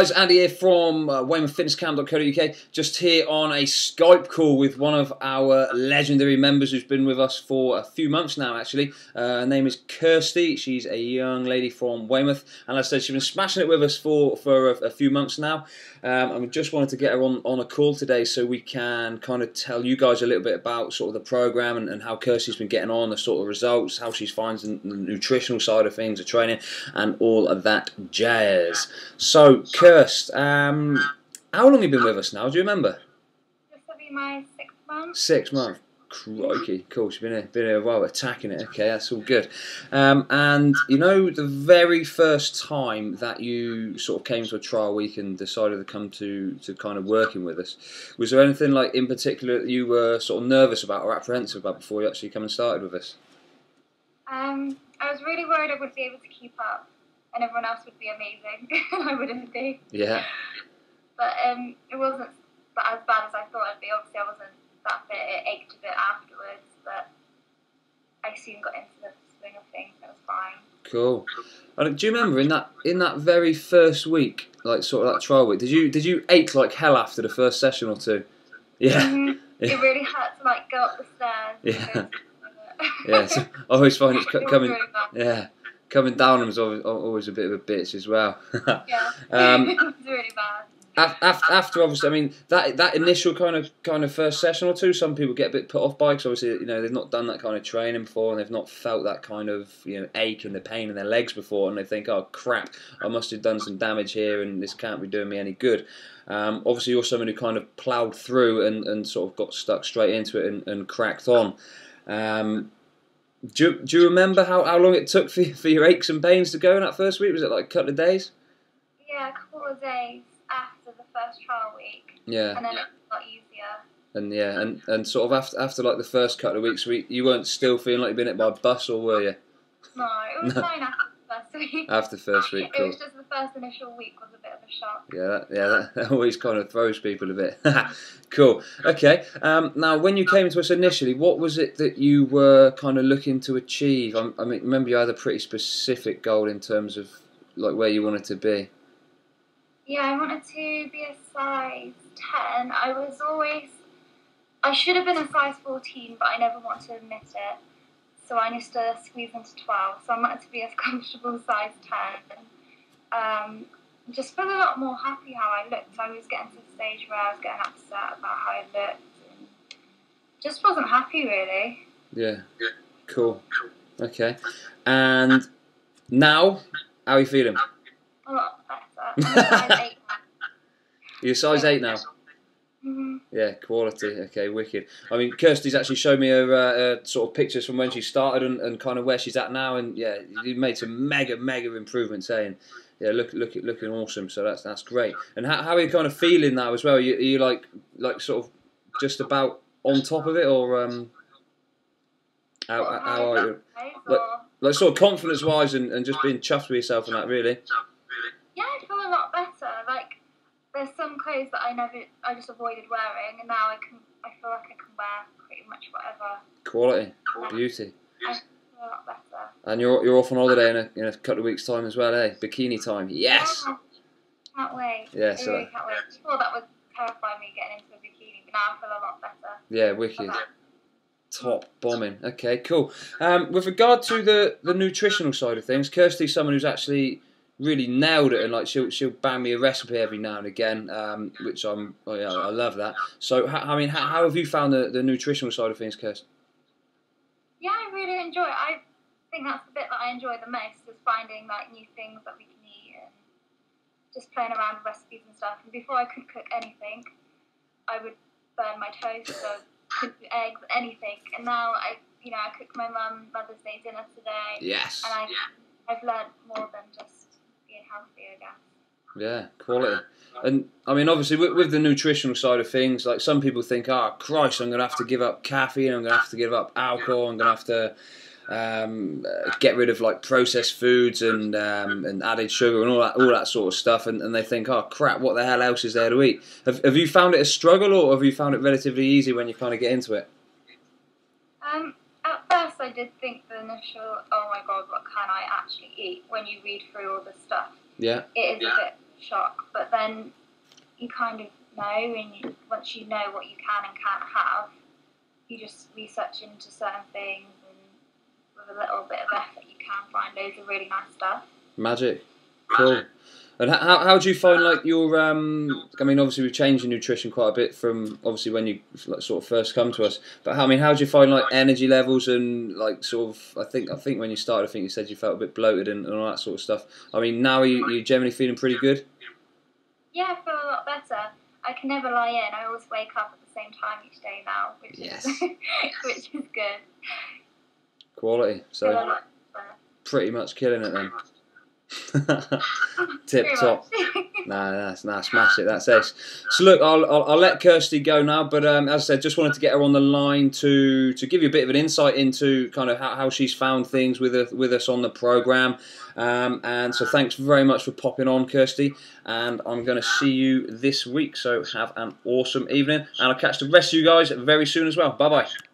Guys, Andy here from uh, WeymouthFitnessCamp.co.uk. Just here on a Skype call with one of our legendary members who's been with us for a few months now, actually. Uh, her name is Kirsty. She's a young lady from Weymouth. And as I said, she's been smashing it with us for, for a, a few months now. Um, and we just wanted to get her on, on a call today so we can kind of tell you guys a little bit about sort of the program and, and how Kirsty's been getting on, the sort of results, how she's finding the nutritional side of things, the training, and all of that jazz. So, Kirst, um, how long have you been with us now? Do you remember? This will be my sixth month. Six months. Crikey, cool. She's been here, been here a while attacking it. Okay, that's all good. Um, and you know, the very first time that you sort of came to a trial week and decided to come to, to kind of working with us, was there anything like in particular that you were sort of nervous about or apprehensive about before you actually come and started with us? Um, I was really worried I wouldn't be able to keep up, and everyone else would be amazing, and I wouldn't be. Yeah. But um, it wasn't as bad as I thought it'd be. Obviously, I wasn't that fit. It ached a bit afterwards, but I soon got into the swing of things. It was fine. Cool. And do you remember in that in that very first week, like sort of that trial week, did you did you ache like hell after the first session or two? Yeah. Mhm. Yeah. It really hurt to like go up the stairs. Yeah. Yeah. So I always find it's It coming. really. Yeah. Coming down was always, always a bit of a bitch as well. Yeah. Um, really bad. after, after obviously, I mean that that initial kind of kind of first session or two, some people get a bit put off by because obviously you know they've not done that kind of training before and they've not felt that kind of you know ache and the pain in their legs before, and they think, oh crap, I must have done some damage here, and this can't be doing me any good. Um, obviously, you're someone who kind of ploughed through and, and sort of got stuck straight into it and, and cracked on. Um, do you, do you remember how, how long it took for, for your aches and pains to go in that first week? Was it like a couple of days? Yeah, a couple of days after the first trial week, Yeah. and then it got easier. And yeah, and, and sort of after after like the first couple of weeks, we, you weren't still feeling like you'd been hit by a bus, or were you? No, it was No. fine after the first week. After the first week, It cool. was just first initial week was a bit of a shock. Yeah, that, yeah, that, that always kind of throws people a bit. cool. Okay. Um, now, when you came to us initially, what was it that you were kind of looking to achieve? I, I mean, remember you had a pretty specific goal in terms of like where you wanted to be. Yeah, I wanted to be a size 10. I was always. I should have been a size 14, but I never want to admit it. So I used to squeeze into 12. So I wanted to be as comfortable size 10. Um, just felt a lot more happy how I looked. I was getting to the stage where I was getting upset about how I looked. And just wasn't happy, really. Yeah. Cool. Okay. And now, how are you feeling? A lot better. I'm a size 8 now. You're size eight now. Mhm. Yeah, quality. Okay, wicked. I mean, Kirsty's actually showed me her uh, uh, sort of pictures from when she started and, and kind of where she's at now, and yeah, you made some mega mega improvements. Saying, yeah, look look looking awesome. So that's that's great. And how, how are you kind of feeling now as well? Are you, are you like like sort of just about on top of it, or um, how, how are you? or- Like sort of confidence wise and, and just being chuffed with yourself and that really. Yeah, I feel a lot better. Like there's some clothes that I never, I just avoided wearing, and now I can, I feel like I can wear pretty much whatever. Quality, beauty. I feel a lot better. And you're you're off on holiday in a, in a couple of weeks time as well, eh? Bikini time. Yes. Yeah, can't wait. Yeah, I so- really can't wait. Before that would terrify me getting into a bikini, but now I feel a lot better. Yeah, wicked. Top bombing. Okay, cool. Um, with regard to the, the nutritional side of things, Kirsty's someone who's actually really nailed it, and like she'll she'll bang me a recipe every now and again, um, which I'm oh yeah, I love that. So I mean, how, how have you found the, the nutritional side of things, Kirsty? Yeah, I really enjoy it. I think that's the bit that I enjoy the most is finding like new things that we can eat and just playing around with recipes and stuff. And before I could cook anything, I would burn my toast or cook eggs, anything. And now I, you know, I cook my mum Mother's Day dinner today, Yes. and I, I've learned more than just being healthy, I guess. Yeah, quality. And I mean, obviously, with, with the nutritional side of things, like some people think, oh, Christ, I'm going to have to give up caffeine, I'm going to have to give up alcohol, I'm going to have to um, uh, get rid of like processed foods and um, and added sugar and all that all that sort of stuff. And, and they think, oh, crap, what the hell else is there to eat? Have, have you found it a struggle or have you found it relatively easy when you kind of get into it? Um, at first, I did think the initial, oh my god, what can I actually eat? When you read through all the stuff, Yeah, it is Yeah. a bit shock. But then you kind of know, and you, once you know what you can and can't have, you just research into certain things, and with a little bit of effort, you can find loads of really nice stuff. Magic, cool. And how, how do you find like your um? I mean, obviously we've changed your nutrition quite a bit from obviously when you like, sort of first come to us. But how I mean, how do you find like energy levels and like sort of? I think I think when you started, I think you said you felt a bit bloated and, and all that sort of stuff. I mean, now are you, are you generally feeling pretty good? Yeah, I feel a lot better. I can never lie in. I always wake up at the same time each day now, which Yes. is which is good. Quality. So pretty much killing it then. Tip top. Nah, that's nah, smash it. That's ace. So look, I'll, I'll, I'll let Kirsty go now. But um, as I said, just wanted to get her on the line to to give you a bit of an insight into kind of how, how she's found things with us, with us on the program. Um, and so thanks very much for popping on, Kirsty. And I'm going to see you this week. So have an awesome evening, and I'll catch the rest of you guys very soon as well. Bye bye.